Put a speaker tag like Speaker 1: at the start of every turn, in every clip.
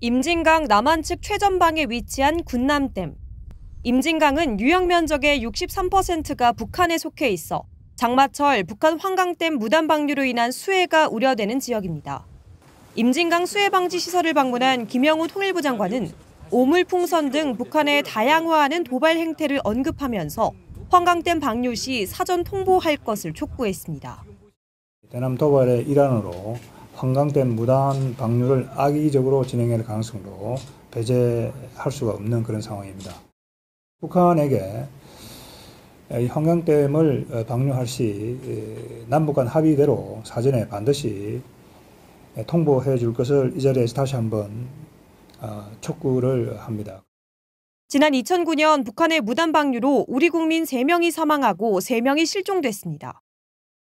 Speaker 1: 임진강 남한측 최전방에 위치한 군남댐. 임진강은 유역 면적의 63%가 북한에 속해 있어 장마철 북한 환강댐 무단 방류로 인한 수해가 우려되는 지역입니다. 임진강 수해 방지 시설을 방문한 김영우 통일부 장관은 오물 풍선 등 북한의 다양화하는 도발 행태를 언급하면서 환강댐 방류 시 사전 통보할 것을 촉구했습니다.
Speaker 2: 대남 도발의 일환으로 환강댐 무단 방류를 악의적으로 진행할 가능성도 배제할 수가 없는 그런 상황입니다. 북한에게 이 환강댐을 방류할 시 남북 간 합의대로 사전에 반드시 통보해 줄 것을 이 자리에서 다시 한번 어, 촉구를 합니다.
Speaker 1: 지난 2009년 북한의 무단 방류로 우리 국민 3명이 사망하고 3명이 실종됐습니다.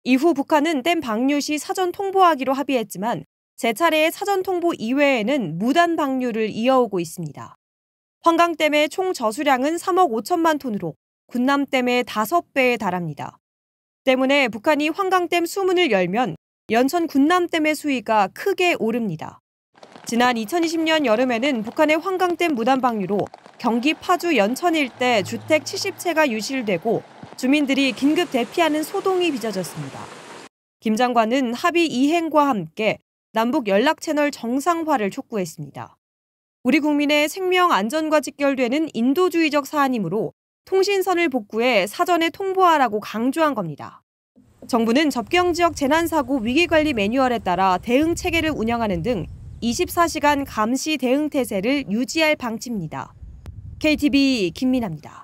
Speaker 1: 이후 북한은 댐 방류 시 사전 통보하기로 합의했지만 세 차례의 사전 통보 이외에는 무단 방류를 이어오고 있습니다. 환강댐의 총 저수량은 3억 5천만 톤으로 군남댐의 5배에 달합니다. 때문에 북한이 환강댐 수문을 열면 연천 군남댐의 수위가 크게 오릅니다. 지난 2020년 여름에는 북한의 환강댐 무단 방류로 경기 파주 연천 일대 주택 70채가 유실되고 주민들이 긴급 대피하는 소동이 빚어졌습니다. 김 장관은 합의 이행과 함께 남북 연락 채널 정상화를 촉구했습니다. 우리 국민의 생명 안전과 직결되는 인도주의적 사안이므로 통신선을 복구해 사전에 통보하라고 강조한 겁니다. 정부는 접경 지역 재난사고 위기관리 매뉴얼에 따라 대응 체계를 운영하는 등 24시간 감시 대응 태세를 유지할 방침입니다. KTV 김민아입니다.